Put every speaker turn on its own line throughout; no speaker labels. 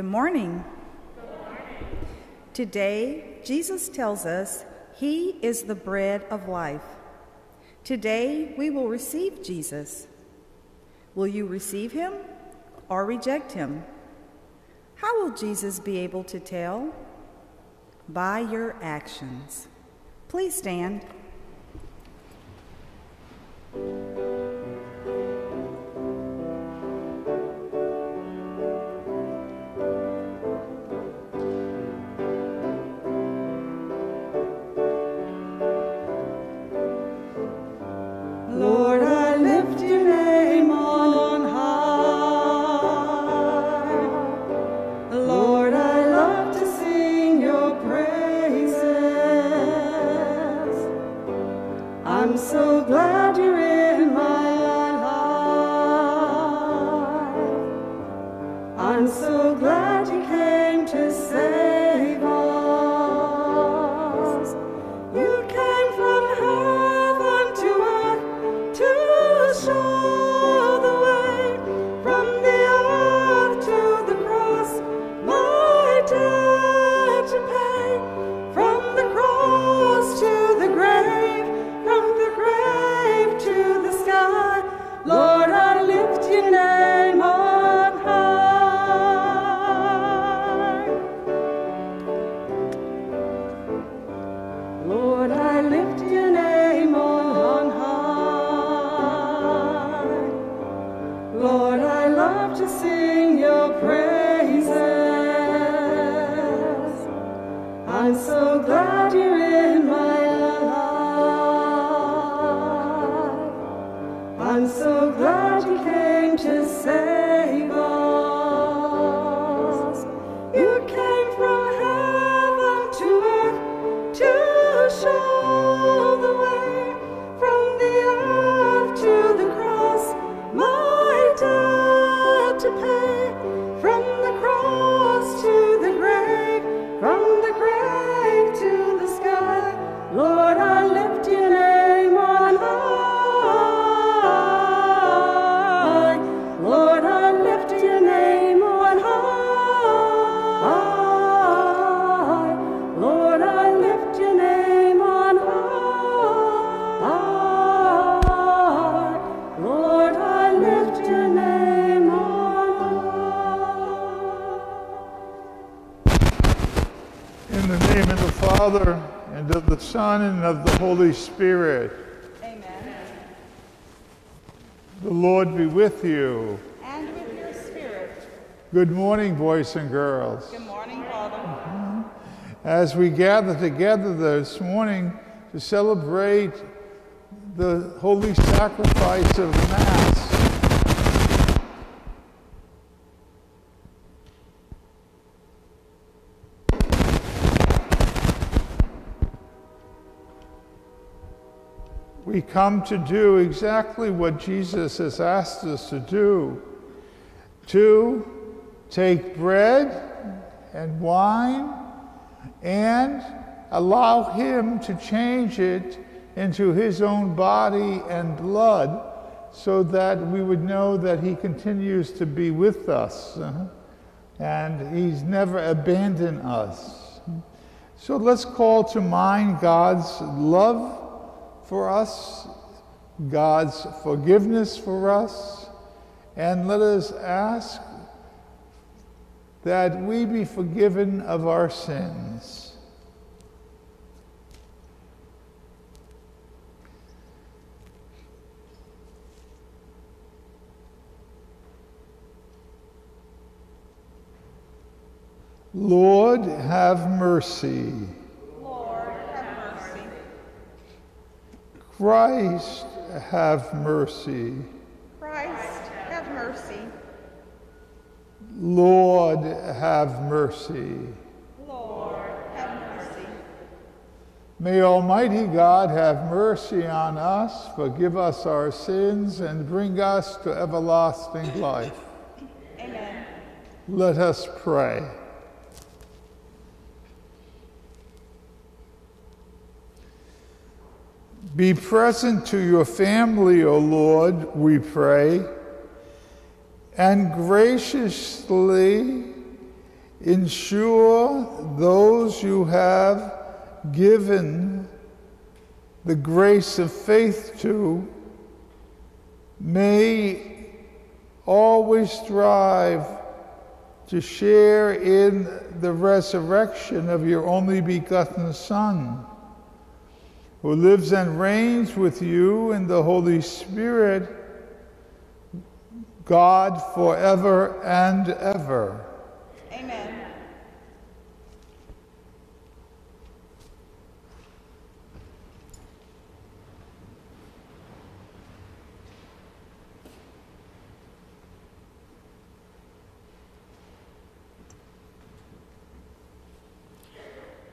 Good morning. Today, Jesus tells us He is the bread of life. Today, we will receive Jesus. Will you receive Him or reject Him? How will Jesus be able to tell? By your actions. Please stand.
Holy Spirit.
Amen.
The Lord be with you.
And with your spirit.
Good morning, boys and girls.
Good morning, Father. Mm-hmm.
As we gather together this morning to celebrate the holy sacrifice of Mass, come to do exactly what Jesus has asked us to do to take bread and wine and allow Him to change it into His own body and blood so that we would know that He continues to be with us uh, and He's never abandoned us. So let's call to mind God's love for us, God's forgiveness for us, and let us ask that we be forgiven of our sins. Lord, have mercy.
Lord, have mercy.
Christ, have mercy.
Christ, have mercy.
Lord, have mercy.
Lord, have mercy.
May Almighty God have mercy on us, forgive us our sins, and bring us to everlasting life.
Amen.
Let us pray. Be present to your family, O Lord, we pray, and graciously ensure those you have given the grace of faith to may always strive to share in the resurrection of your only begotten Son, who lives and reigns with you in the Holy Spirit, God forever and ever.
Amen.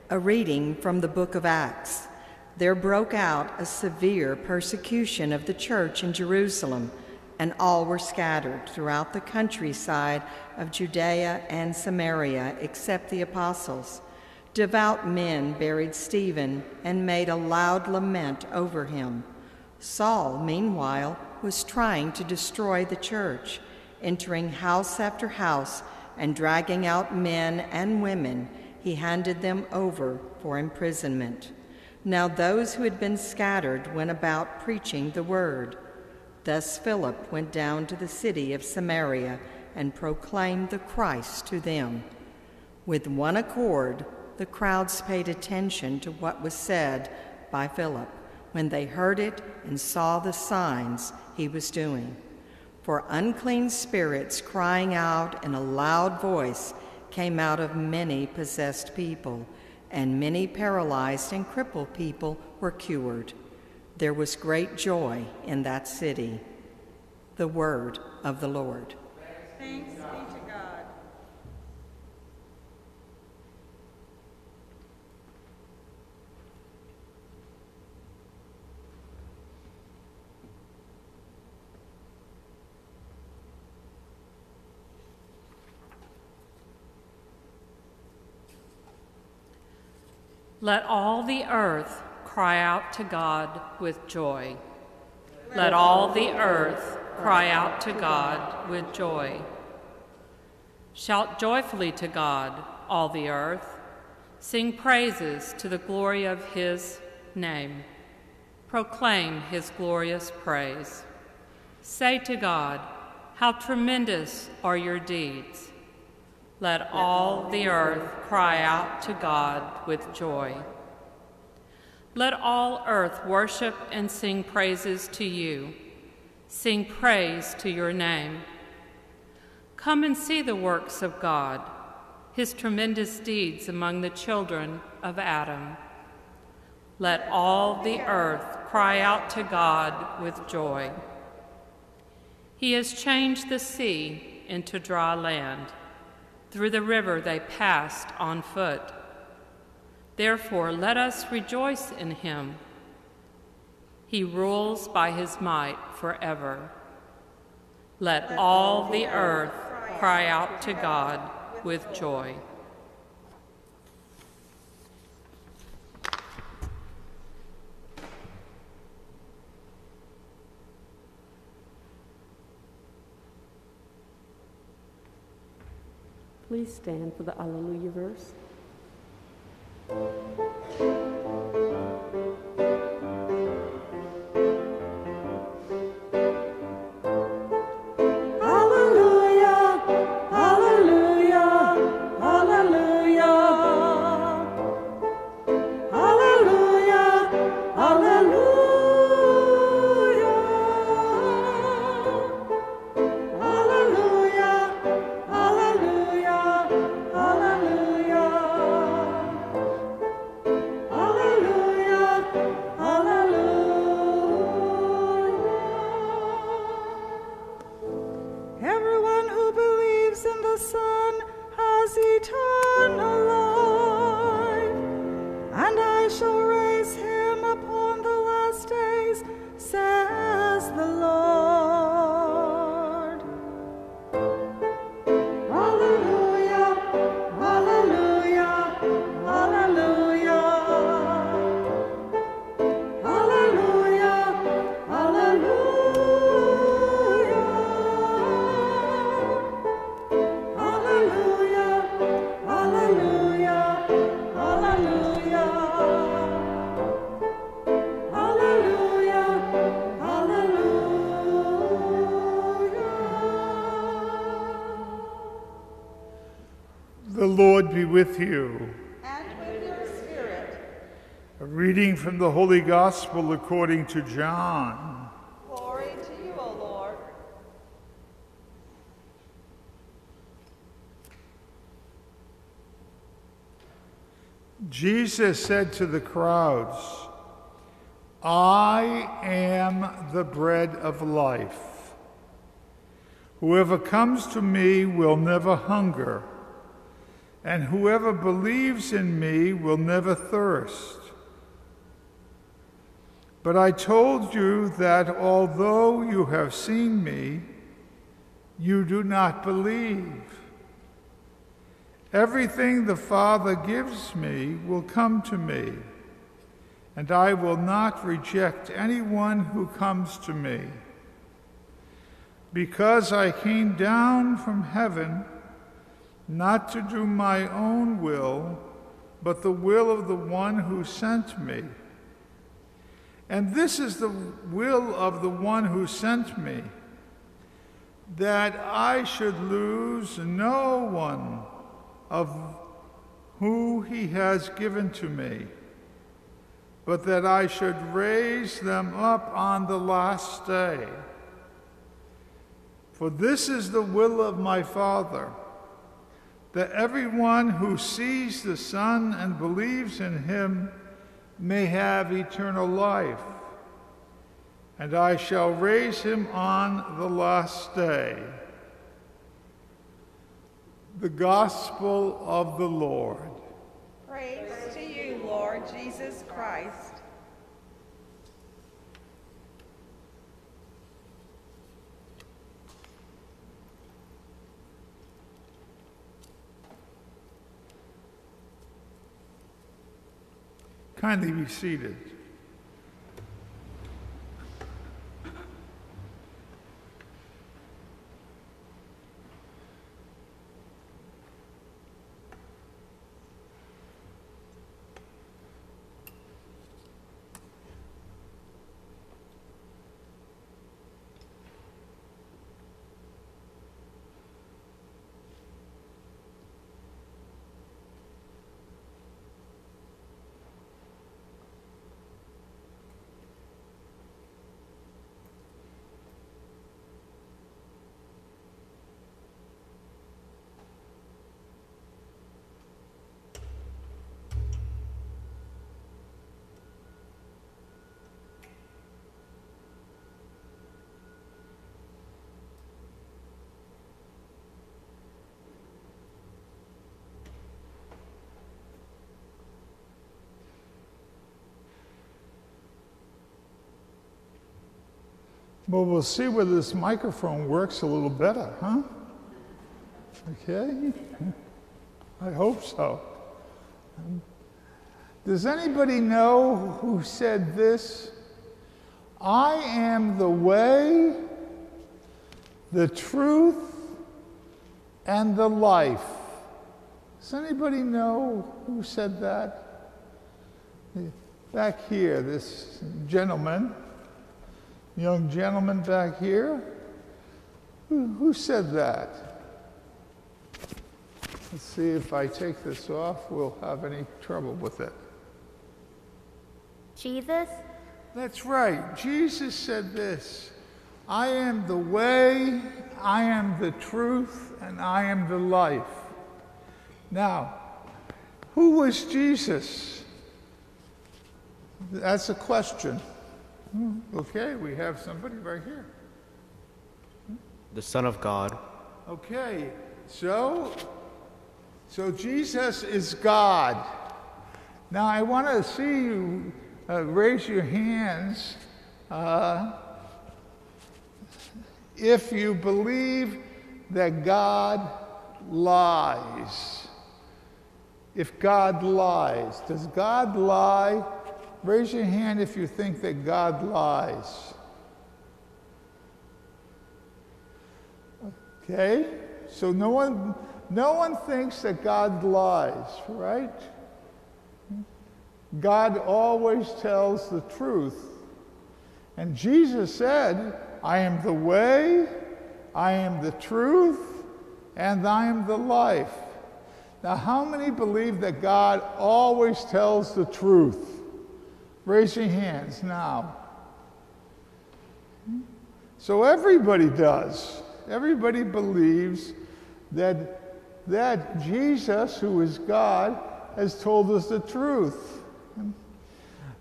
A reading from the book of Acts. There broke out a severe persecution of the church in Jerusalem, and all were scattered throughout the countryside of Judea and Samaria, except the apostles. Devout men buried Stephen and made a loud lament over him. Saul, meanwhile, was trying to destroy the church, entering house after house and dragging out men and women he handed them over for imprisonment. Now those who had been scattered went about preaching the word. Thus Philip went down to the city of Samaria and proclaimed the Christ to them. With one accord, the crowds paid attention to what was said by Philip when they heard it and saw the signs he was doing. For unclean spirits crying out in a loud voice, came out of many possessed people, and many paralyzed and crippled people were cured. There was great joy in that city. The word of the Lord.
Thanks
Let all the earth cry out to God with joy. Let all the earth cry out to God with joy. Shout joyfully to God, all the earth. Sing praises to the glory of his name. Proclaim his glorious praise. Say to God, How tremendous are your deeds! Let all the earth cry out to God with joy. Let all earth worship and sing praises to you. Sing praise to your name. Come and see the works of God, his tremendous deeds among the children of Adam. Let all the earth cry out to God with joy. He has changed the sea into dry land. Through the river they passed on foot. Therefore, let us rejoice in him. He rules by his might forever. Let all the earth cry out to God with joy.
Please stand for the Alleluia verse.
With you.
And with your spirit.
A reading from the Holy Gospel according to John.
Glory to you, O Lord.
Jesus said to the crowds, I am the bread of life. Whoever comes to me will never hunger, and whoever believes in me will never thirst. But I told you that although you have seen me, you do not believe. Everything the Father gives me will come to me, and I will not reject anyone who comes to me. Because I came down from heaven not to do my own will, but the will of the one who sent me. And this is the will of the one who sent me, that I should lose no one of who he has given to me, but that I should raise them up on the last day. For this is the will of my Father, that everyone who sees the Son and believes in him may have eternal life, and I shall raise him on the last day. The Gospel of the Lord.
Praise to you, Lord Jesus Christ.
Kindly be seated. Well, we'll see whether this microphone works a little better, huh? Okay? I hope so. Does anybody know who said this? I am the way, the truth, and the life. Does anybody know who said that? Back here, this gentleman young gentleman back here. Who, who said that? Let's see if I take this off, we'll have any trouble with it.
Jesus?
That's right. Jesus said this I am the way, I am the truth, and I am the life. Now, who was Jesus? That's a question. Okay, we have somebody right here.
the Son of God.
Okay, so so Jesus is God. Now I want to see you uh, raise your hands uh, if you believe that God lies. If God lies, does God lie? Raise your hand if you think that God lies. Okay? So no one no one thinks that God lies, right? God always tells the truth. And Jesus said, I am the way, I am the truth, and I am the life. Now, how many believe that God always tells the truth? Raise your hands now. So everybody does. Everybody believes that, that Jesus, who is God, has told us the truth.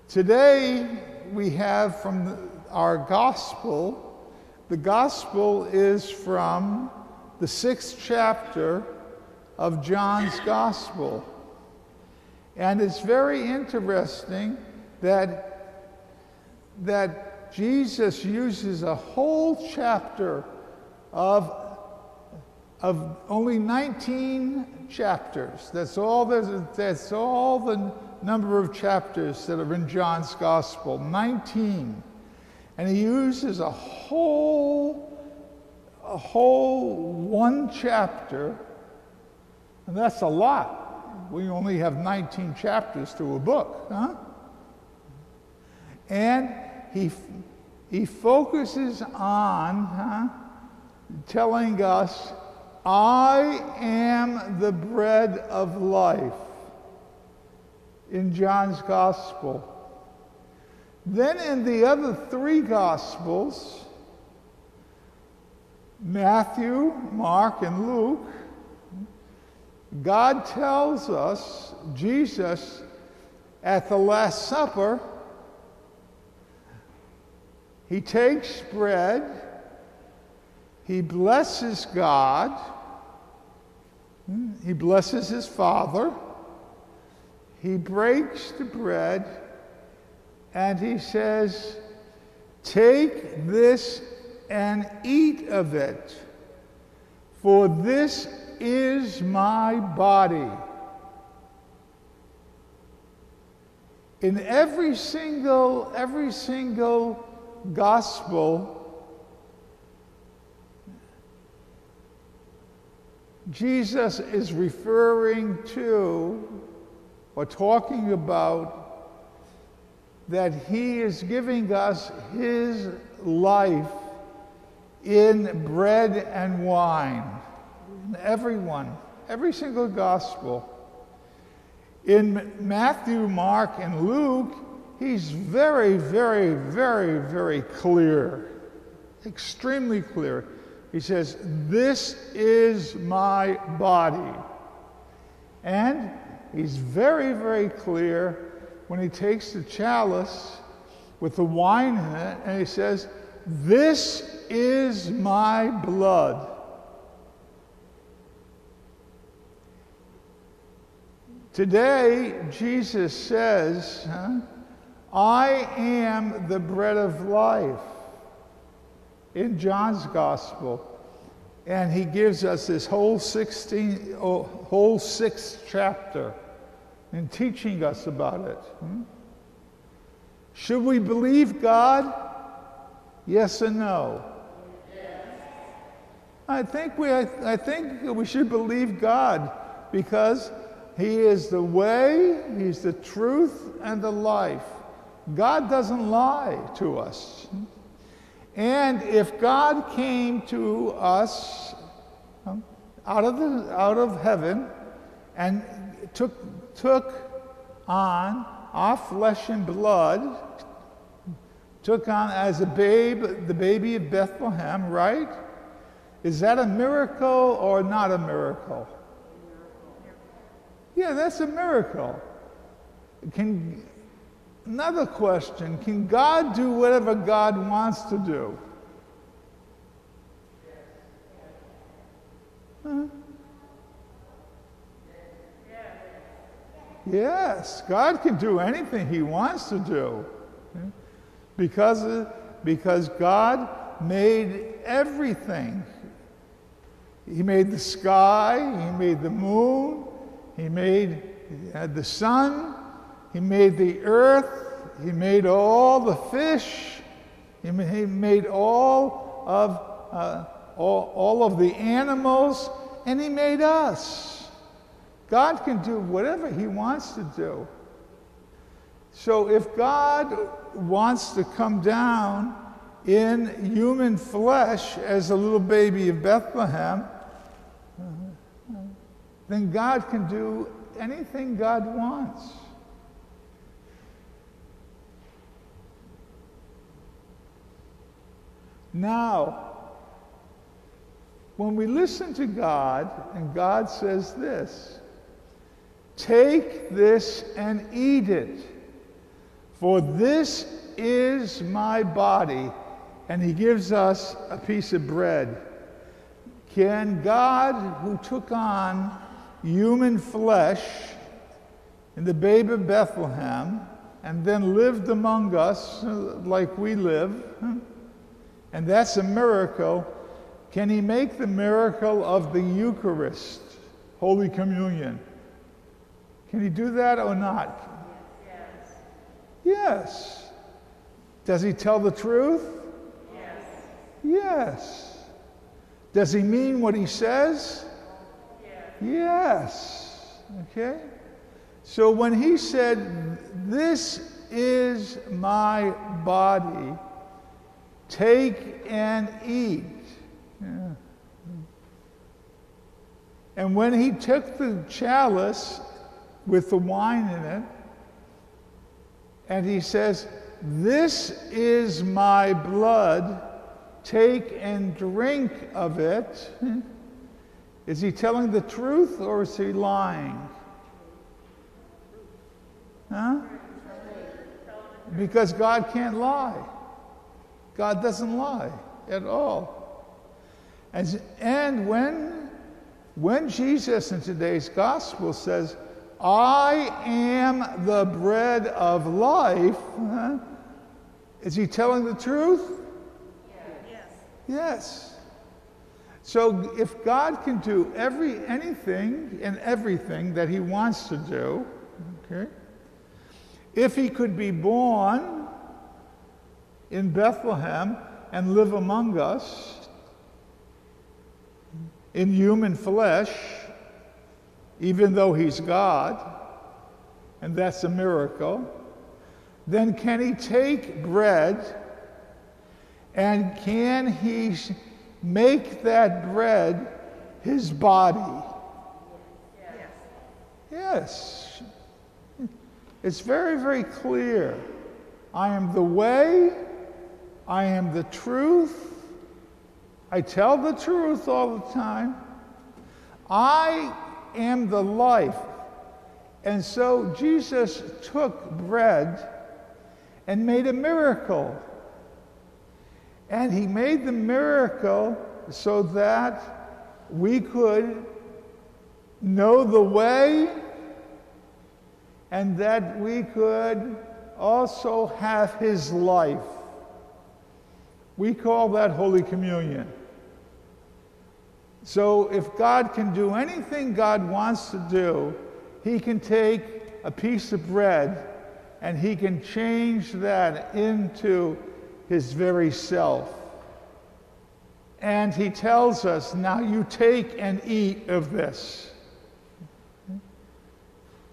Today, we have from our gospel, the gospel is from the sixth chapter of John's gospel. And it's very interesting that, that Jesus uses a whole chapter of, of only 19 chapters. That's all, there's, that's all the number of chapters that are in John's gospel 19. And he uses a whole, a whole one chapter, and that's a lot. We only have 19 chapters to a book, huh? And he, he focuses on huh, telling us, I am the bread of life in John's gospel. Then in the other three gospels, Matthew, Mark, and Luke, God tells us, Jesus, at the Last Supper, he takes bread, he blesses God, hmm, he blesses his Father, he breaks the bread, and he says, Take this and eat of it, for this is my body. In every single, every single gospel, Jesus is referring to or talking about that he is giving us his life in bread and wine. In everyone, every single gospel. In Matthew, Mark, and Luke, he's very, very, very, very clear, extremely clear. He says, This is my body. And he's very, very clear when he takes the chalice with the wine in it and he says, This is my blood. Today, Jesus says, huh, I am the bread of life in John's gospel. And he gives us this whole 16, oh, whole sixth chapter in teaching us about it. Hmm? Should we believe God? Yes and no? I think we, I, I think we should believe God because He is the way, He's the truth, and the life. God doesn't lie to us. And if God came to us um, out of, the, out of heaven and took, took on our flesh and blood, took on as a babe, the baby of Bethlehem, right? Is that a miracle or not a miracle? Yeah, that's a miracle. Can, another question Can God do whatever God wants to do? Huh? Yes, God can do anything He wants to do. Because, because God made everything. He made the sky, He made the moon, He made the sun, He made the earth, He made all the fish, He made all of, uh, all, all of the animals, and He made us. God can do whatever He wants to do. So if God wants to come down in human flesh as a little baby of Bethlehem, then God can do anything God wants. Now, when we listen to God and God says this, take this and eat it, for this is my body, and he gives us a piece of bread. Can God, who took on human flesh in the babe of Bethlehem and then lived among us like we live, and that's a miracle, can he make the miracle of the Eucharist, Holy Communion? Can he do that or not? Yes. Yes. Does he tell the truth? Yes. Yes. Does he mean what he says? Yes. Yes. Okay? So when he said, This is my body, take and eat. Yeah. And when he took the chalice with the wine in it, and he says, This is my blood, take and drink of it. Is he telling the truth or is he lying? Huh? Because God can't lie. God doesn't lie at all. And, and when, when Jesus in today's gospel says, I am the bread of life, huh? is he telling the truth? Yes. Yes. So if God can do every anything and everything that he wants to do, okay? If he could be born in Bethlehem and live among us in human flesh, even though he's God, and that's a miracle, then can he take bread and can he make that bread his body? Yes. Yes. It's very, very clear. I am the way, I am the truth, I tell the truth all the time. I am the life. And so Jesus took bread and made a miracle. And he made the miracle so that we could know the way and that we could also have his life. We call that Holy Communion. So if God can do anything God wants to do, he can take a piece of bread and he can change that into his very self. And he tells us, now you take and eat of this.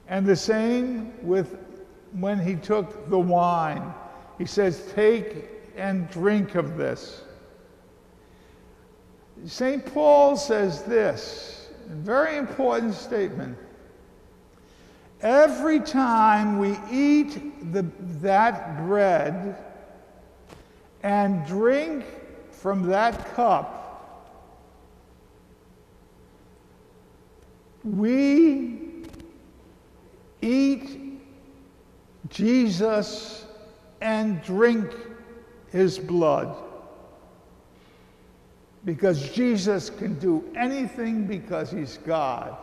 And the same with when he took the wine. He says, take and drink of this. St. Paul says this, very important statement. Every time we eat the, that bread and drink from that cup, we eat Jesus and drink his blood because Jesus can do anything because he's God.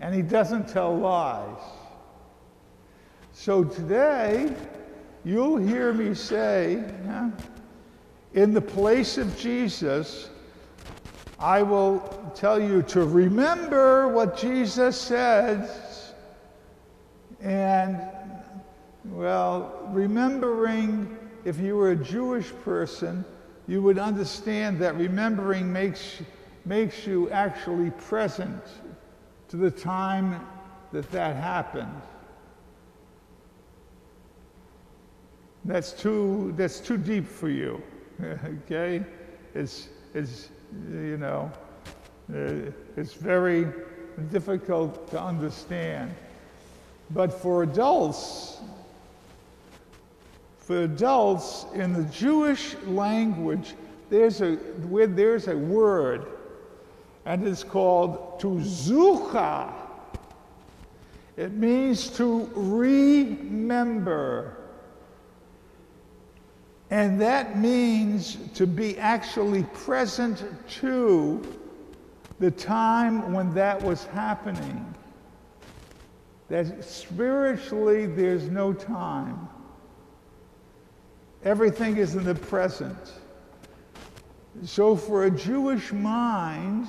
And he doesn't tell lies. So today, you'll hear me say, in the place of Jesus, I will tell you to remember what Jesus said. And, well, remembering if you were a Jewish person, you would understand that remembering makes, makes you actually present to the time that that happened. That's too, that's too deep for you, okay? It's, it's, you know, Uh, it's very difficult to understand. But for adults, for adults in the Jewish language, there's a, where there's a word, and it's called to zucha. It means to remember. And that means to be actually present to the time when that was happening. That spiritually there's no time. Everything is in the present. So for a Jewish mind,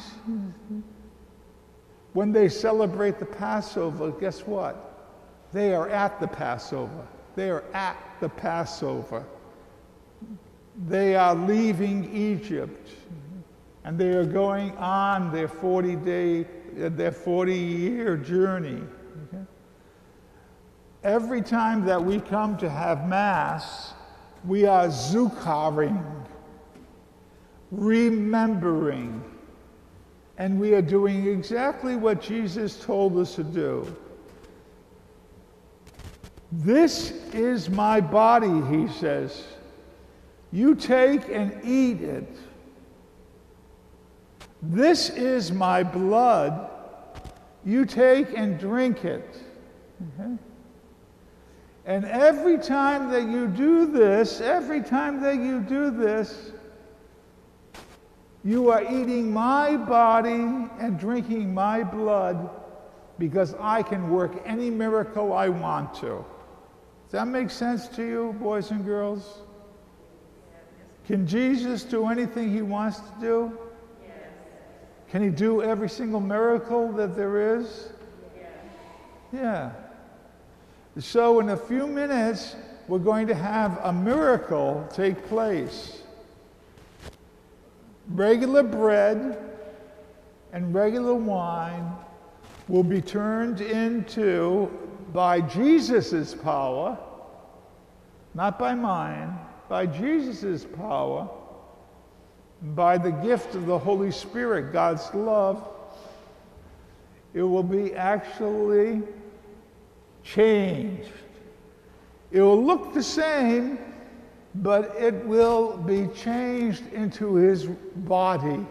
when they celebrate the Passover, guess what? They are at the Passover. They are at the Passover. They are leaving Egypt and they are going on their 40 day, uh, their 40 year journey. Okay? Every time that we come to have Mass, we are zukaring, remembering, and we are doing exactly what Jesus told us to do. This is my body, he says. You take and eat it. This is my blood. You take and drink it. Okay? And every time that you do this, every time that you do this, you are eating my body and drinking my blood because I can work any miracle I want to. Does that make sense to you, boys and girls? Can Jesus do anything he wants to do? Can he do every single miracle that there is? Yeah. So, in a few minutes, we're going to have a miracle take place. Regular bread and regular wine will be turned into, by Jesus' power, not by mine, by Jesus' power, by the gift of the Holy Spirit, God's love, it will be actually changed. It will look the same, but it will be changed into his body.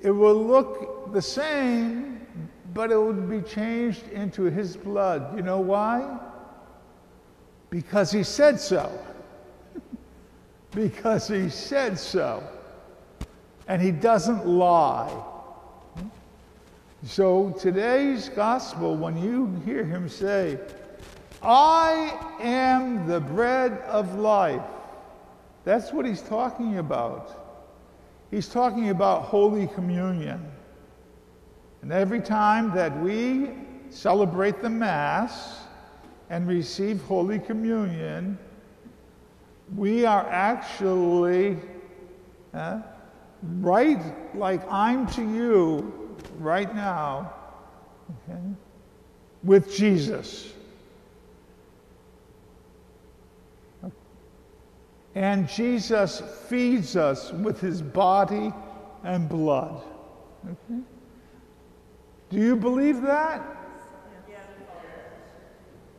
It will look the same, but it will be changed into his blood. You know why? Because he said so because he said so. And he doesn't lie. So today's gospel, when you hear him say, I am the bread of life, that's what he's talking about. He's talking about Holy Communion. And every time that we celebrate the Mass and receive Holy Communion, we are actually uh, right like I'm to you right now, okay, with Jesus. And Jesus feeds us with his body and blood. Okay? Do you believe that?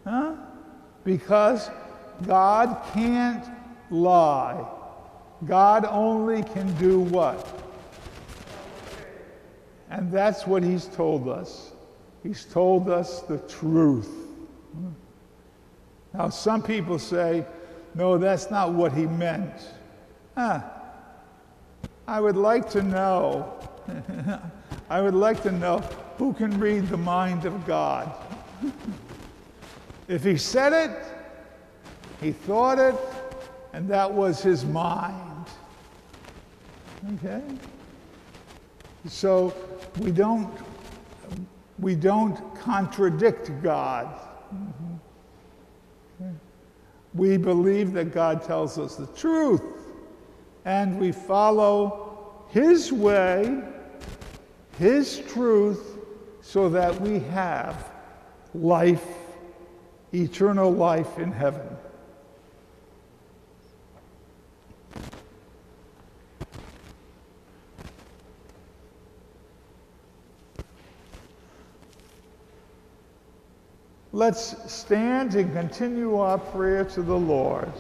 Huh? Because God can't lie. God only can do what? And that's what he's told us. He's told us the truth. Now, some people say, no, that's not what he meant. Ah, I would like to know. I would like to know who can read the mind of God. if he said it, he thought it, and that was his mind. Okay? So we don't we don't contradict God. We believe that God tells us the truth and we follow his way, his truth so that we have life, eternal life in heaven. Let's stand and continue our prayer to the Lord.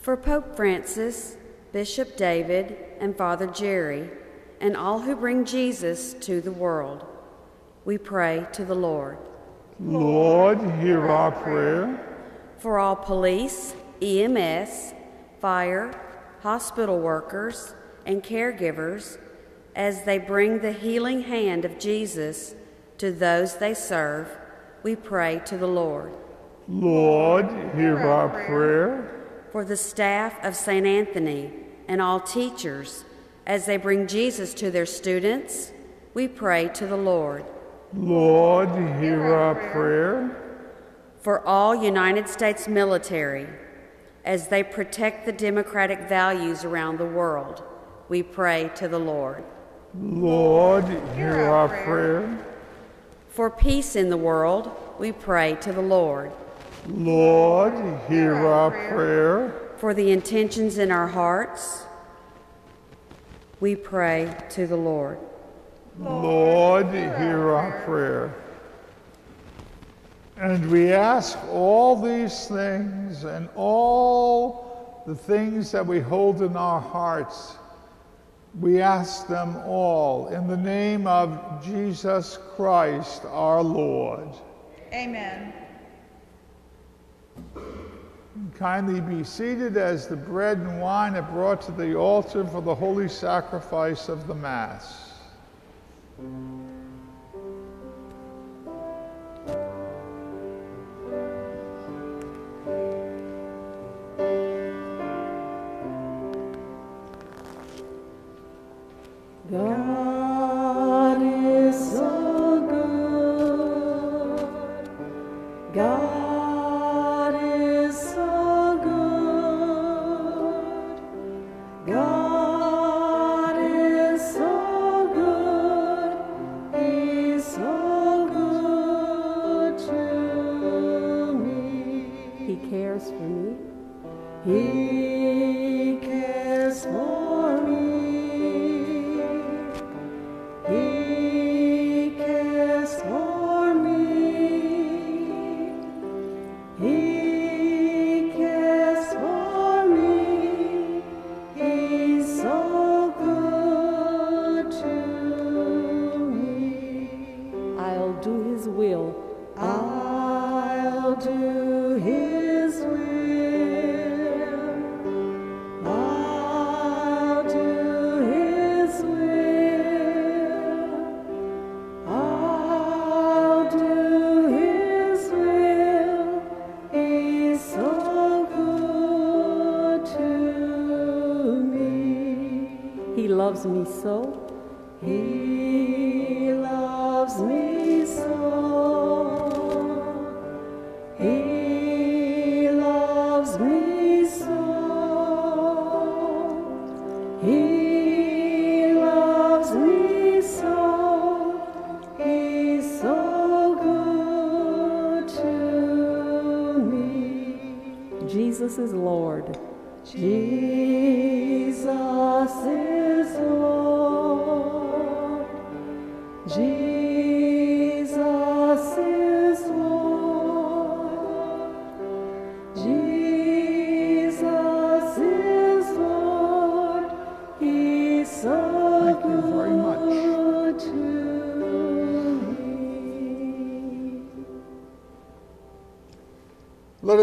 For Pope Francis, Bishop David, and Father Jerry, and all who bring Jesus to the world, we pray to the Lord.
Lord, hear our prayer.
For all police, EMS, fire, hospital workers, and caregivers, as they bring the healing hand of Jesus to those they serve, we pray to the Lord.
Lord, hear our prayer.
For the staff of St. Anthony and all teachers, as they bring Jesus to their students, we pray to the Lord.
Lord, hear our prayer.
For all United States military, as they protect the democratic values around the world, we pray to the Lord.
Lord, hear our prayer.
For peace in the world, we pray to the Lord.
Lord, hear our prayer.
For the intentions in our hearts, we pray to the Lord.
Lord, hear our prayer. And we ask all these things and all the things that we hold in our hearts, we ask them all in the name of Jesus Christ our Lord.
Amen.
Kindly be seated as the bread and wine are brought to the altar for the holy sacrifice of the Mass.
He is so good God is so good. God is so good. He's so good to me
He cares for me.
He cares for me.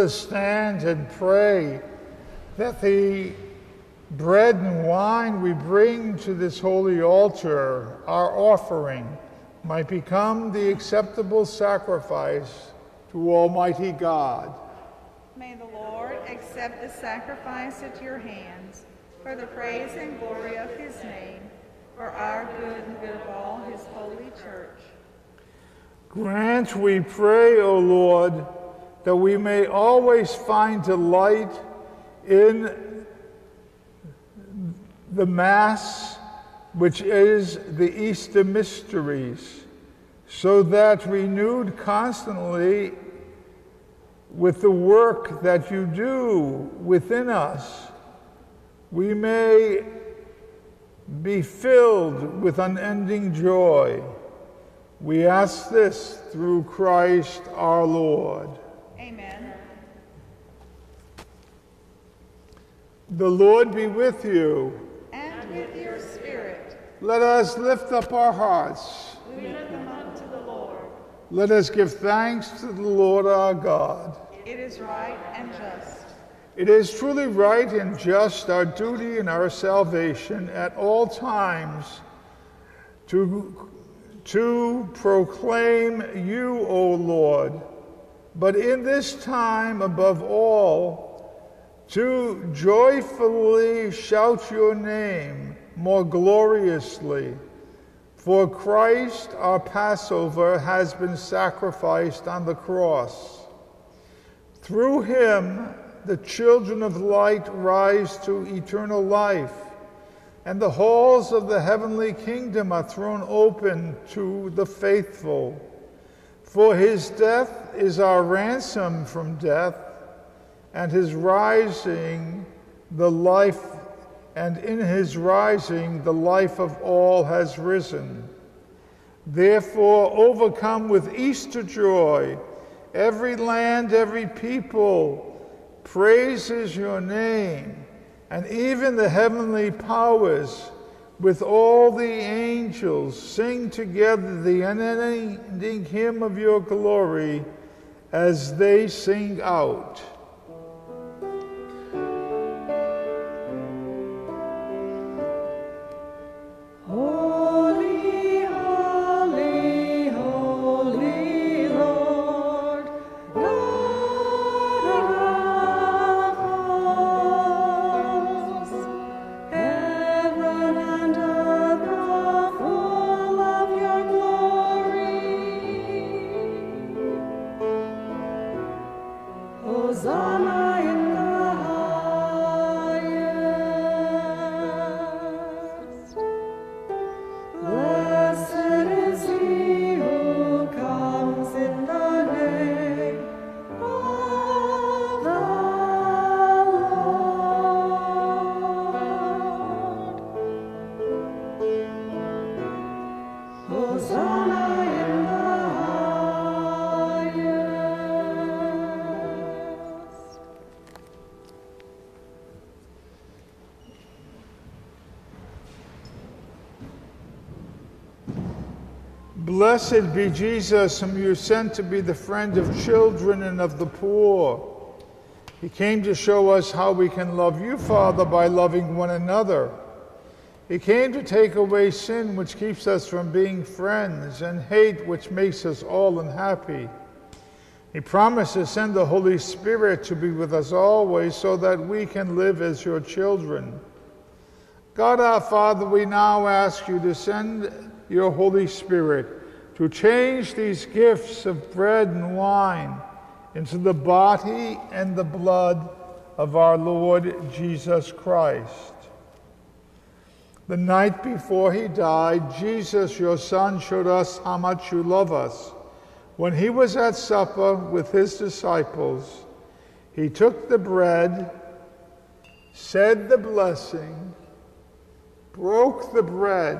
Stand and pray that the bread and wine we bring to this holy altar, our offering, might become the acceptable sacrifice to Almighty God.
May the Lord accept the sacrifice at your hands for the praise and glory of his name, for our good and good of all his holy church.
Grant, we pray, O Lord, that we may always find delight in the Mass, which is the Easter mysteries, so that renewed constantly with the work that you do within us, we may be filled with unending joy. We ask this through Christ our Lord.
Amen.
The Lord be with you.
And with your spirit,
Let us lift up our hearts.
we lift them up to the Lord.
Let us give thanks to the Lord our God.
It is right and just.
It is truly right and just, our duty and our salvation at all times to, to proclaim you, O Lord, but in this time above all, to joyfully shout your name more gloriously. For Christ, our Passover, has been sacrificed on the cross. Through him, the children of light rise to eternal life, and the halls of the heavenly kingdom are thrown open to the faithful. For his death is our ransom from death, and his rising, the life, and in his rising, the life of all has risen. Therefore, overcome with Easter joy, every land, every people praises your name, and even the heavenly powers with all the angels sing together the unending hymn of your glory as they sing out.
Blessed
be Jesus, whom you sent to be the friend of children and of the poor. He came to show us how we can love you, Father, by loving one another. He came to take away sin, which keeps us from being friends, and hate, which makes us all unhappy. He promised to send the Holy Spirit to be with us always so that we can live as your children. God our Father, we now ask you to send your Holy Spirit to change these gifts of bread and wine into the body and the blood of our Lord Jesus Christ. The night before he died, Jesus, your Son, showed us how much you love us. When he was at supper with his disciples, he took the bread, said the blessing, broke the bread,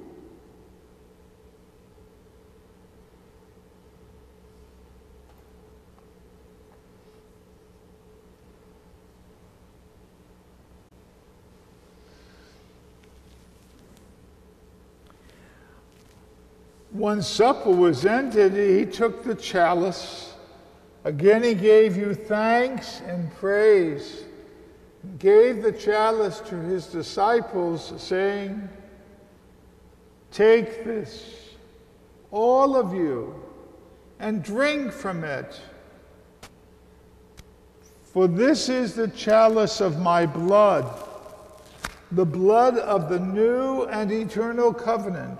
When supper was ended, he took the chalice. Again, he gave you thanks and praise. Gave the chalice to his disciples, saying, Take this, all of you, and drink from it. For this is the chalice of my blood, the blood of the new and eternal covenant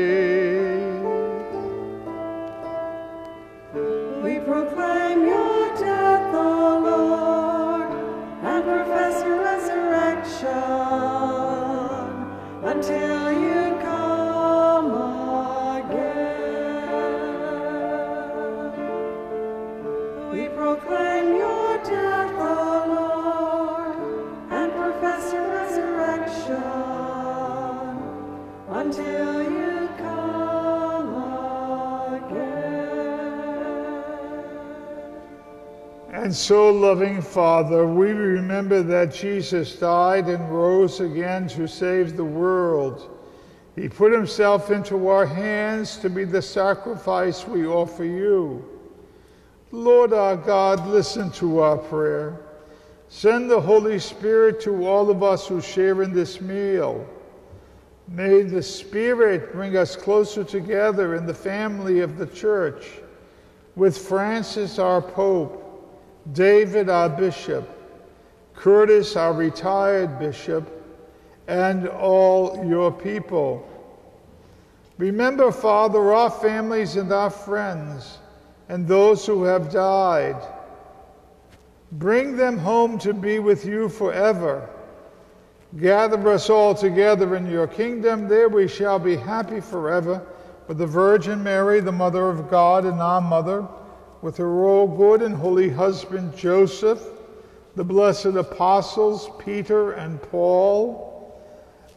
And
so, loving Father, we remember that Jesus died and rose again to save the world. He put himself into our hands to be the sacrifice we offer you. Lord our God, listen to our prayer. Send the Holy Spirit to all of us who share in this meal. May the Spirit bring us closer together in the family of the church with Francis, our Pope, David, our Bishop, Curtis, our retired Bishop, and all your people. Remember, Father, our families and our friends, and those who have died. Bring them home to be with you forever. Gather us all together in your kingdom. There we shall be happy forever with the Virgin Mary, the Mother of God, and our Mother, with her all good and holy husband Joseph, the blessed apostles Peter and Paul,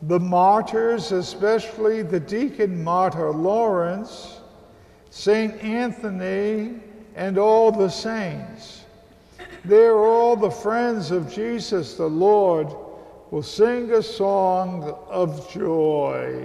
the martyrs, especially the deacon martyr Lawrence, Saint Anthony, and all the saints. There, all the friends of Jesus the Lord will sing a song of joy.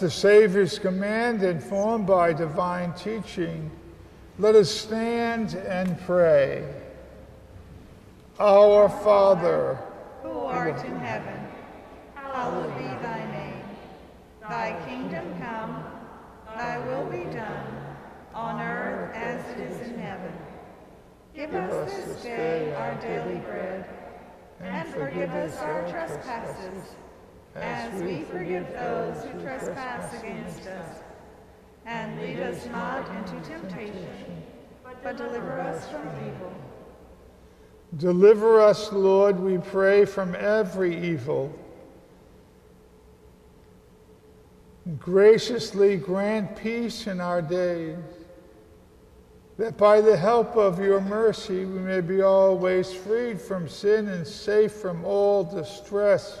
The
Savior's command, informed by divine teaching, let us stand and pray. Our Father,
who art in heaven, hallowed be thy name. Thy kingdom come, thy will be done, on earth as it is in heaven. Give us this day our daily bread, and forgive us our trespasses, as we forgive those who trespass against us. And lead us not into temptation, but deliver us from evil.
deliver us, Lord, we pray, from every evil. Graciously grant peace in our days, that by the help of your mercy we may be always freed from sin and safe from all distress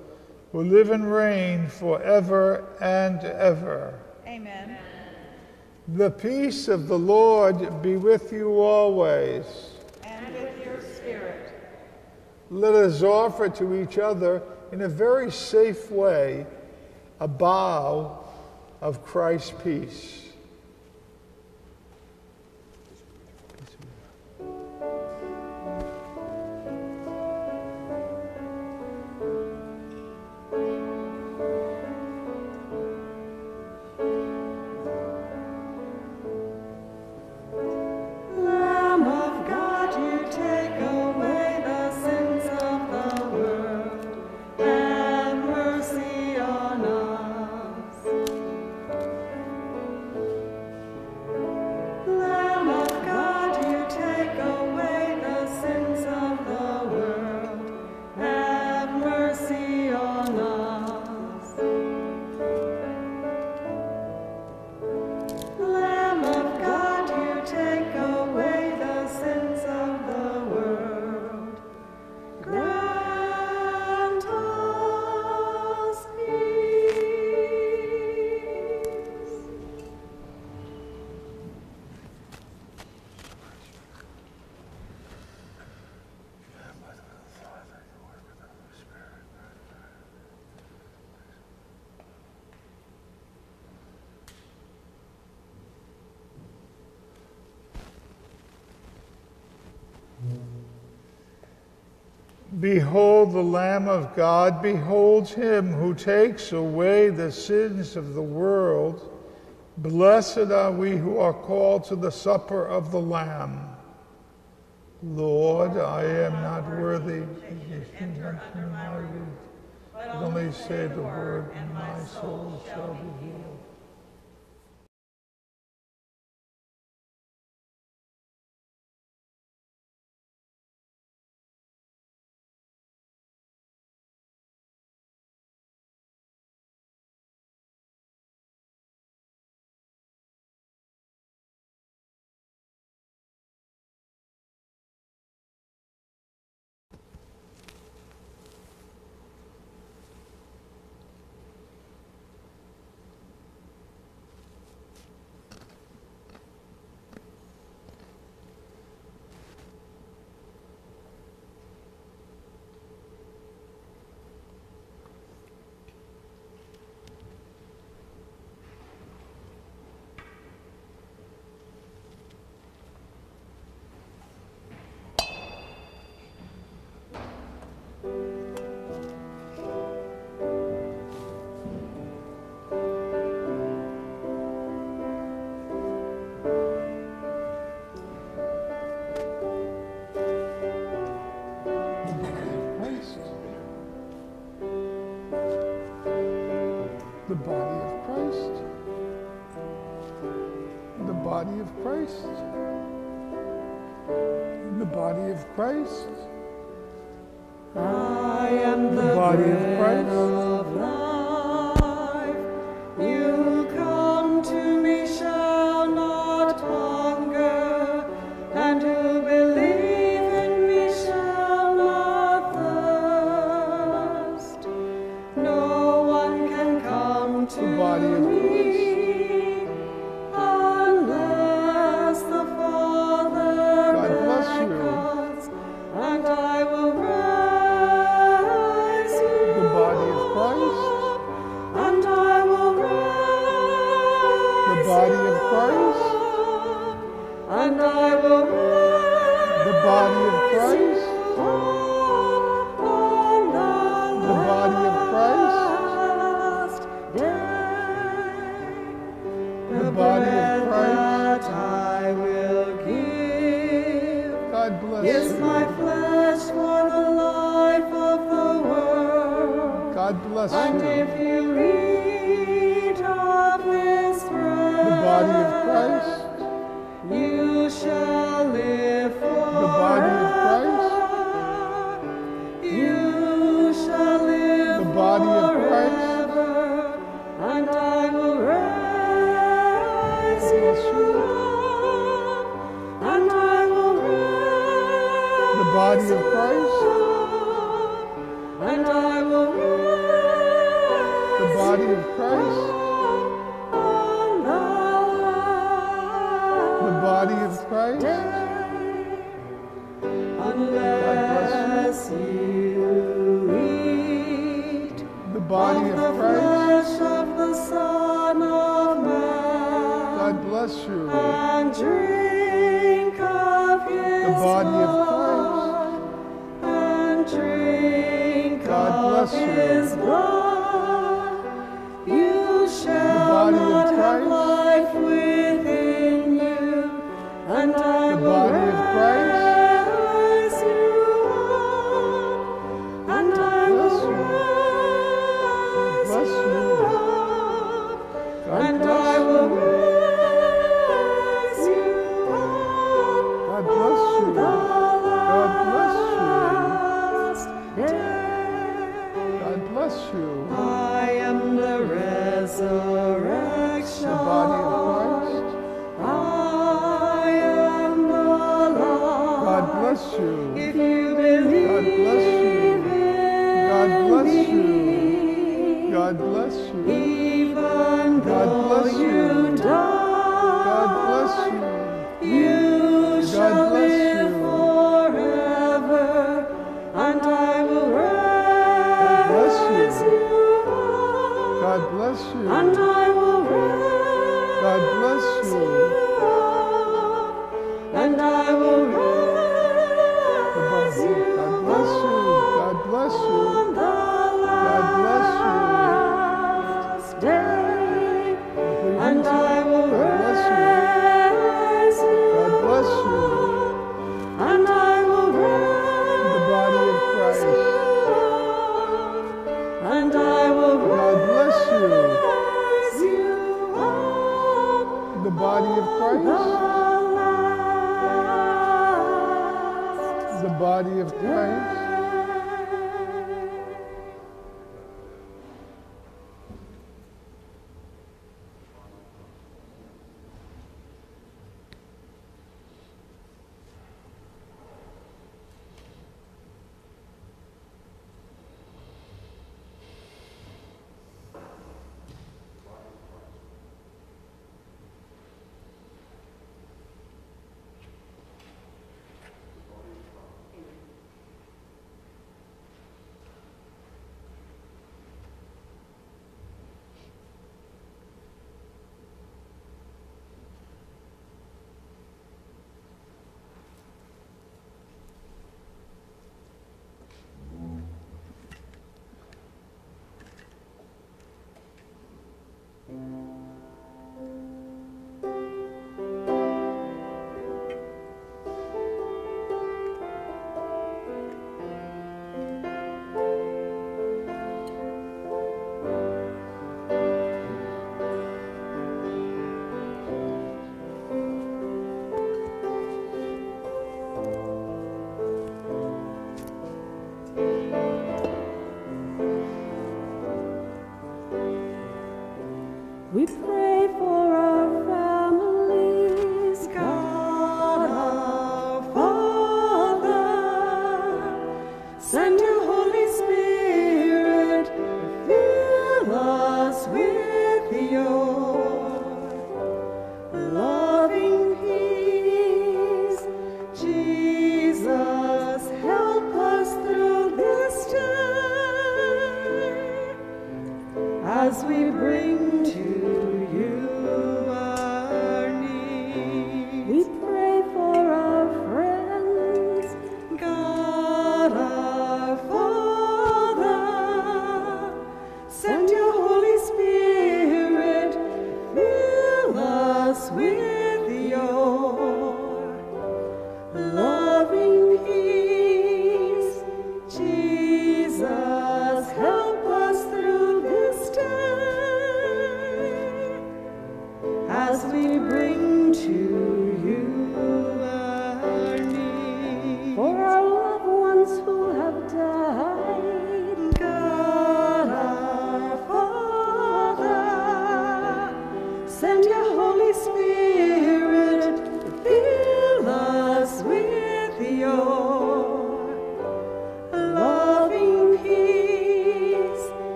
who live and reign forever and ever.
Amen.
The peace of the Lord be with you always.
And with your spirit.
Let us offer to each other in a very safe way a bow of Christ's peace. Behold the Lamb of God, behold him who takes away the sins of the world. Blessed are we who are called to the supper of the Lamb. Lord, I am not worthy that you enter my roof, but only say the word, and my soul shall be healed. The body of Christ. The body of Christ. The body of Christ.
I am
The
the
body of Christ. The body of Christ.
I will give
God bless
is
you.
my flesh for the life of the world.
God bless
And
you.
if you eat of this bread,
The body of Christ.
you shall live forever.
Christ. Unless you eat
the body
of, the
Christ.
flesh of the Son of Man.
God bless you.
And drink of His
the body of
Christ. And drink
God bless you. week.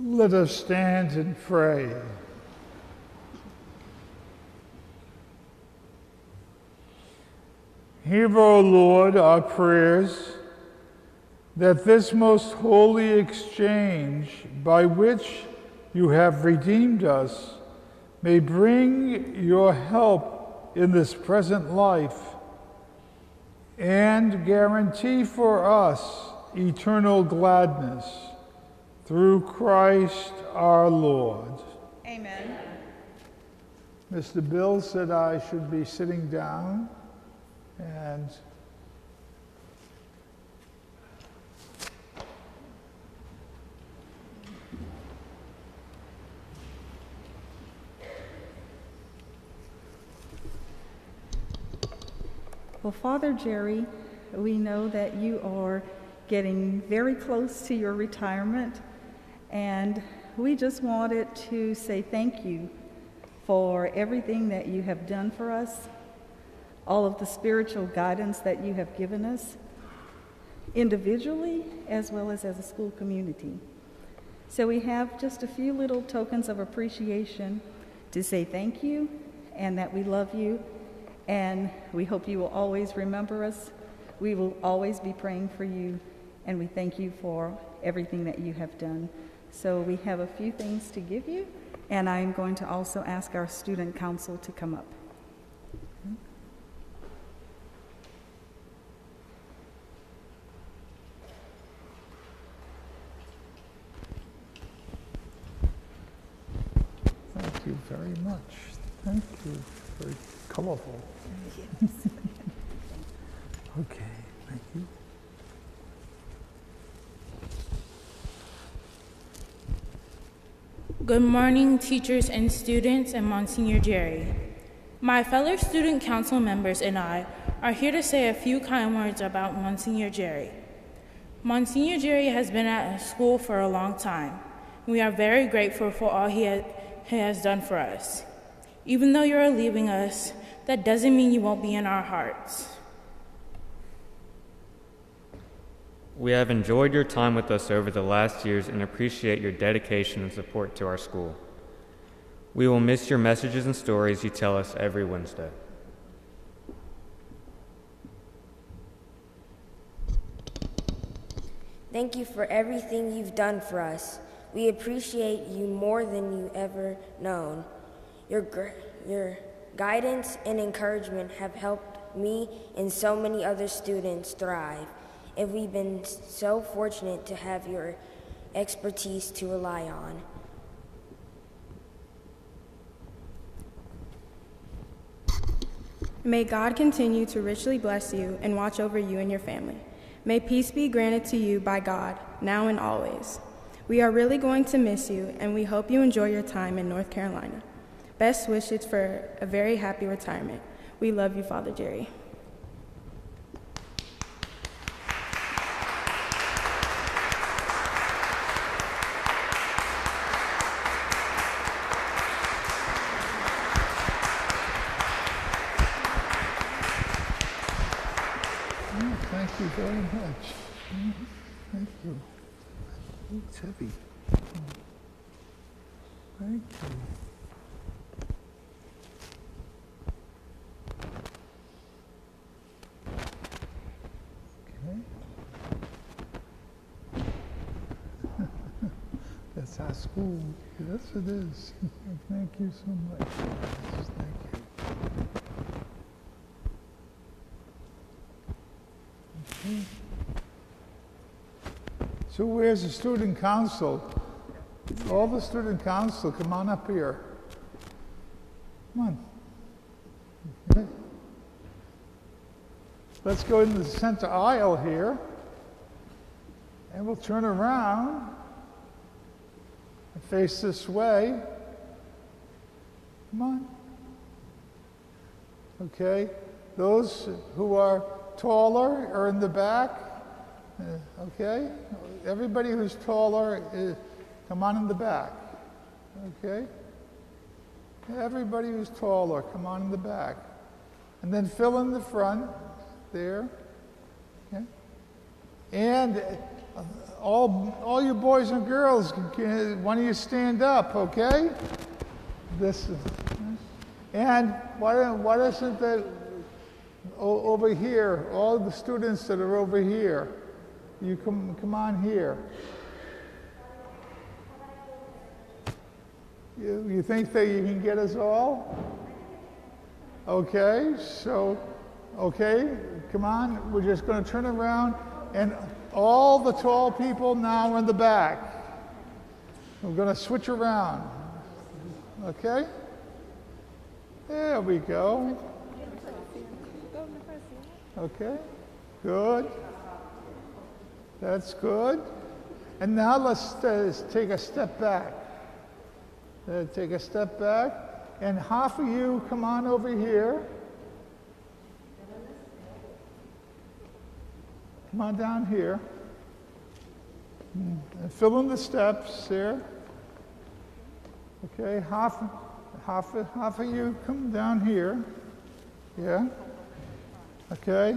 Let us stand and pray. Hear, O Lord, our prayers, that this most holy exchange by which you have redeemed us may bring your help in this present life and guarantee for us eternal gladness through Christ our Lord.
Amen.
Mr. Bill said I should be sitting down and
Well, Father Jerry, we know that you are getting very close to your retirement, and we just wanted to say thank you for everything that you have done for us, all of the spiritual guidance that you have given us, individually as well as as a school community. So we have just a few little tokens of appreciation to say thank you and that we love you and we hope you will always remember us. We will always be praying for you and we thank you for everything that you have done. So we have a few things to give you and I am going to also ask our student council to come up.
thank you very much. Thank you. Very colorful. okay, thank you.
Good morning, teachers and students, and Monsignor Jerry. My fellow student council members and I are here to say a few kind words about Monsignor Jerry. Monsignor Jerry has been at school for a long time. We are very grateful for all he, ha- he has done for us. Even though you are leaving us, that doesn't mean you won't be in our hearts.
We have enjoyed your time with us over the last years and appreciate your dedication and support to our school. We will miss your messages and stories you tell us every Wednesday.
Thank you for everything you've done for us. We appreciate you more than you ever known. Your, your guidance and encouragement have helped me and so many other students thrive. And we've been so fortunate to have your expertise to rely on.
May God continue to richly bless you and watch over you and your family. May peace be granted to you by God, now and always. We are really going to miss you, and we hope you enjoy your time in North Carolina. Best wishes for a very happy retirement. We love you, Father Jerry.
very much. Mhm. Thank you. It's heavy. Thank you. Okay. That's our school. Yes, it is. Thank you so much. Thank you. Okay. So where's the student council? All the student council, come on up here. Come on. Let's go into the center aisle here. And we'll turn around and face this way. Come on. Okay. Those who are taller are in the back. Okay. Everybody who's taller, uh, come on in the back. Okay. Everybody who's taller, come on in the back. And then fill in the front there. Okay. And uh, all, all you boys and girls, why don't you stand up, okay? This is, and why, why doesn't the, over here, all the students that are over here, you come, come on here. You, you think that you can get us all? Okay, so, okay, come on. We're just going to turn around, and all the tall people now are in the back. We're going to switch around. Okay? There we go. Okay, good. That's good. And now let's uh, take a step back. Uh, take a step back. And half of you come on over here. Come on down here. Mm, And fill in the steps there. Okay, half, half, half of you come down here. Yeah. Okay.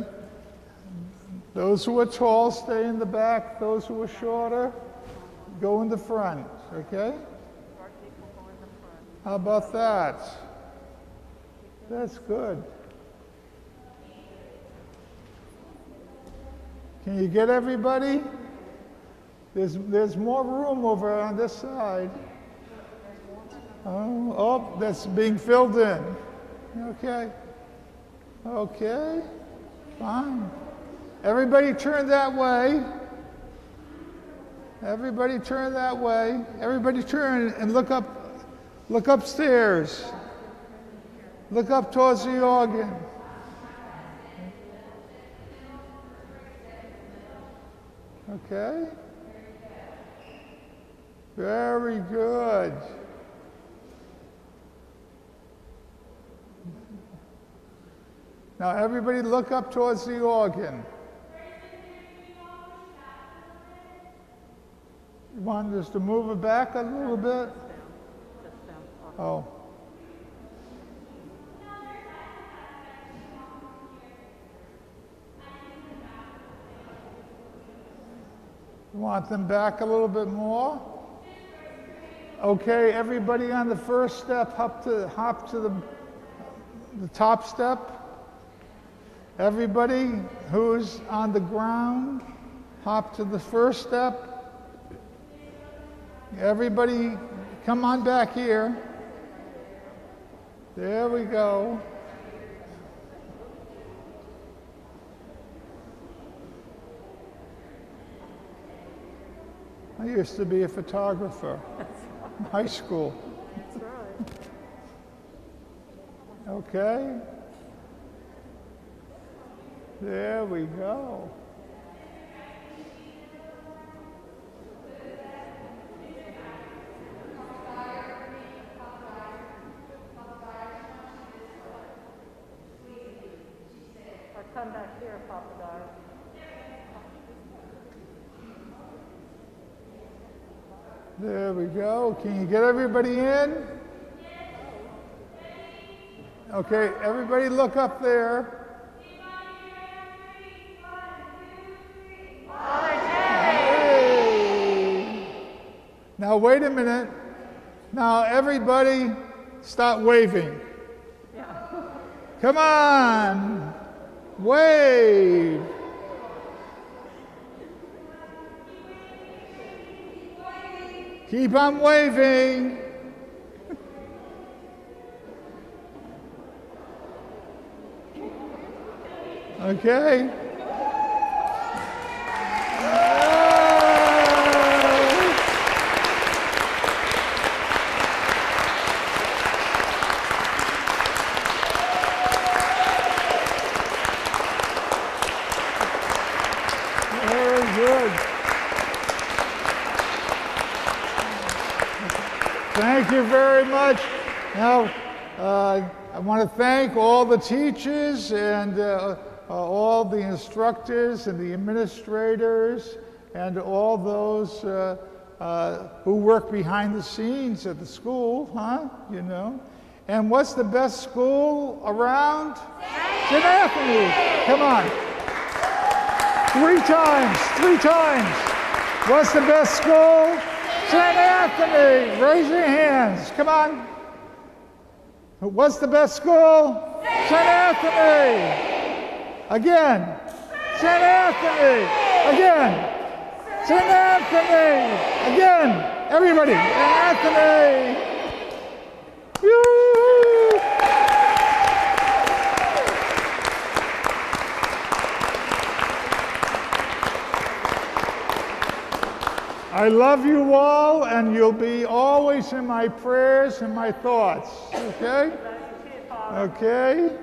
Those who are tall stay in the back. Those who are shorter go in the front. Okay? How about that? That's good. Can you get everybody? There's, there's more room over on this side. Oh, oh, that's being filled in. Okay. Okay. Fine. Everybody turn that way. Everybody turn that way. Everybody turn and look up look upstairs. Look up towards the organ. Okay? Very good. Now, everybody look up towards the organ. Want us to move it back a little bit? Oh. Want them back a little bit more? Okay, everybody on the first step, hop to, hop to the, the top step. Everybody who's on the ground, hop to the first step. Everybody, come on back here. There we go. I used to be a photographer in high school. Okay. There we go. go. Can you get everybody in? Okay, everybody look up there. Now, wait a minute. Now, everybody, stop waving. Come on, wave. Keep on waving. Okay. Very good. Thank you very much. Now, uh, I want to thank all the teachers and uh, uh, all the instructors and the administrators and all those uh, uh, who work behind the scenes at the school, huh? You know. And what's the best school around? St. Anthony. Come on. Three times, three times. What's the best school? St. Anthony. Raise your hands. Come on. What's the best school? St. Anthony. Again. St. Anthony. Again. St. Anthony. Again. Everybody. Anthony. I love you all, and you'll be always in my prayers and my thoughts. Okay? Okay?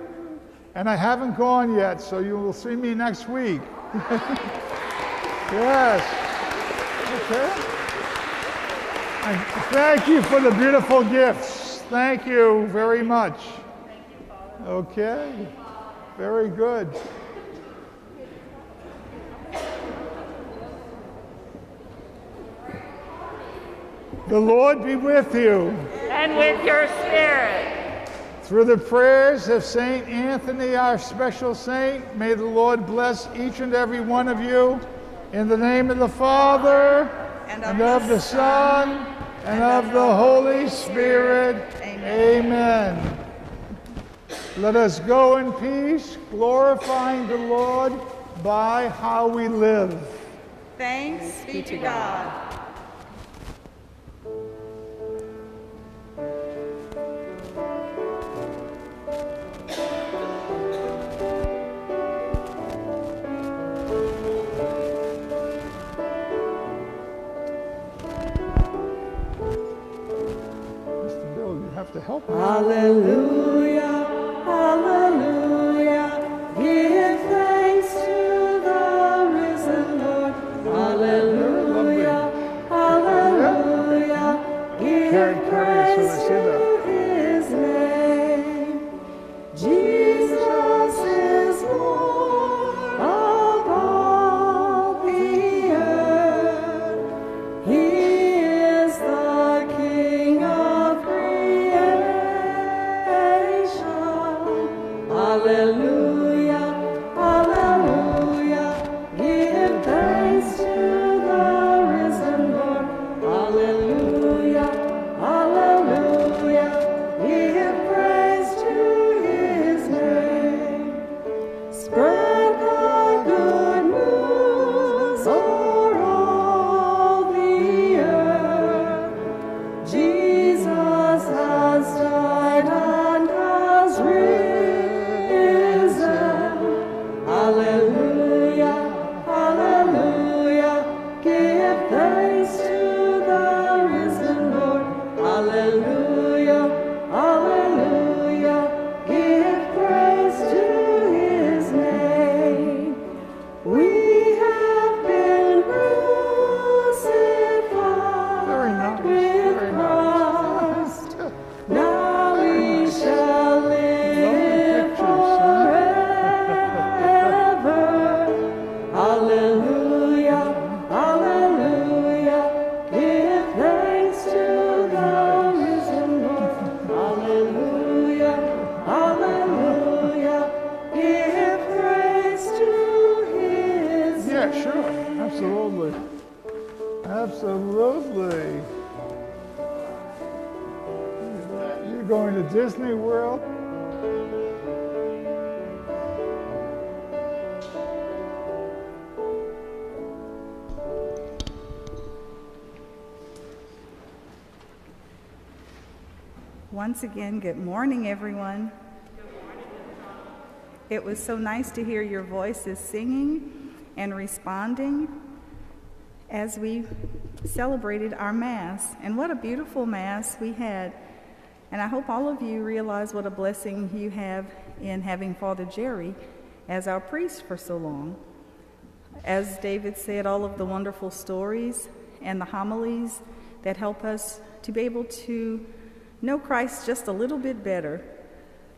And I haven't gone yet, so you will see me next week. yes. Okay? And thank you for the beautiful gifts. Thank you very much. Okay? Very good. The Lord be with you.
And with your spirit.
Through the prayers of Saint Anthony, our special saint, may the Lord bless each and every one of you. In the name of the Father, and of, the Son, and, of the Holy Spirit. Amen. Let us go in peace, glorifying the Lord by how we live.
Thanks be to God.
To help.
Hallelujah, hallelujah.
Once again, good morning, everyone. It was so nice to hear your voices singing and responding as we celebrated our Mass. And what a beautiful Mass we had. And I hope all of you realize what a blessing you have in having Father Jerry as our priest for so long. As David said, all of the wonderful stories and the homilies that help us to be able to know Christ just a little bit better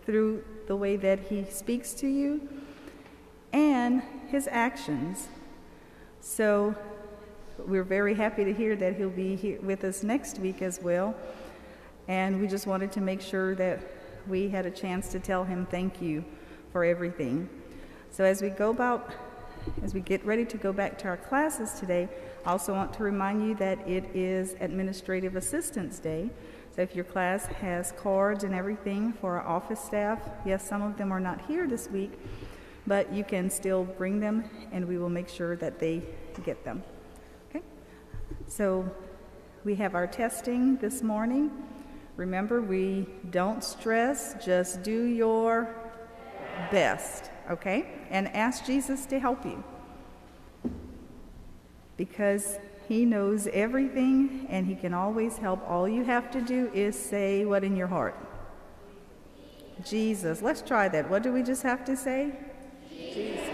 through the way that he speaks to you and his actions. So we're very happy to hear that he'll be here with us next week as well. And we just wanted to make sure that we had a chance to tell him thank you for everything. So as we go about, as we get ready to go back to our classes today, I also want to remind you that it is Administrative Assistants Day. So if your class has cards and everything for our office staff, yes, some of them are not here this week, but you can still bring them and we will make sure that they get them. Okay? So we have our testing this morning. Remember, we don't stress, just do your best, okay? And ask Jesus to help you. Because he knows everything and He can always help. All you have to do is say what in your heart? Jesus. Let's try that. What do we just have to say? Jesus.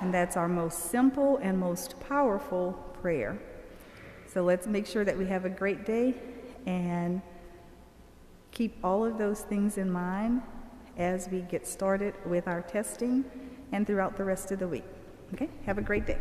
And that's our most simple and most powerful prayer. So let's make sure that we have a great day and keep all of those things in mind as we get started with our testing and throughout the rest of the week. Okay? Have a great day.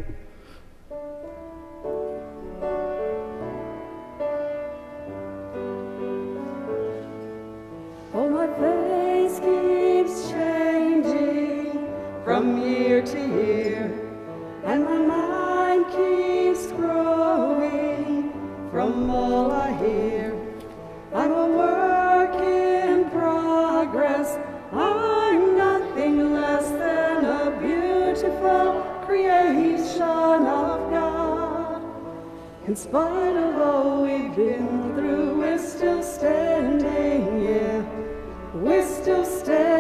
In progress, I'm nothing less than a beautiful creation of God. In spite of all we've been through, we're still standing, yeah. We're still standing